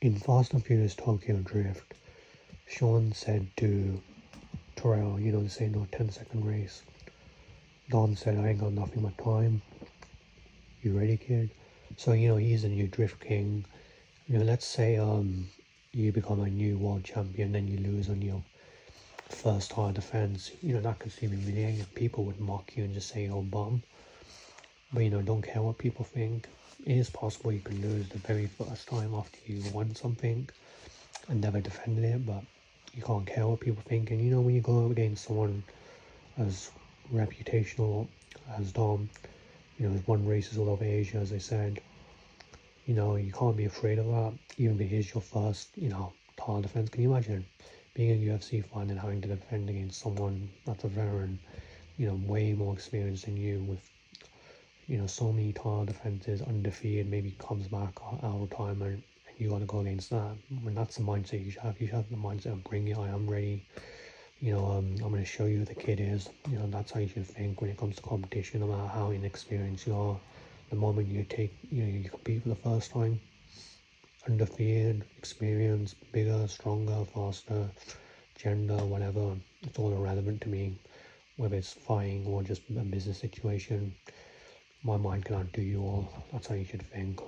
In Fast and Furious Tokyo Drift, Sean said to Toretto, you know, this ain't no 10 second race. Dom said, I ain't got nothing but time. You ready, kid? So, you know, he's a new Drift King. You know, let's say um you become a new world champion, then you lose on your first hard defense. You know, that could seem humiliating. People would mock you and just say, oh, bum. But, you know, don't care what people think. It is possible you can lose the very first time after you won something and never defended it, but you can't care what people think. And, you know, when you go up against someone as reputational as Dom, you know, has won races all over Asia, as I said, you know, you can't be afraid of that, even if it is your first, you know, title defense. Can you imagine being a UFC fan and having to defend against someone that's a veteran, you know, way more experienced than you with, you know, so many title defenses, undefeated, maybe comes back out of retirement, and you got to go against that. Mean, that's the mindset you should have. You should have the mindset of bring it, I am ready. You know, um, I'm going to show you who the kid is. You know, that's how you should think when it comes to competition, no matter how inexperienced you are the moment you take you know you compete for the first time undefeated experience bigger stronger faster gender whatever it's all irrelevant to me whether it's fighting or just a business situation my mind cannot do you all. That's how you should think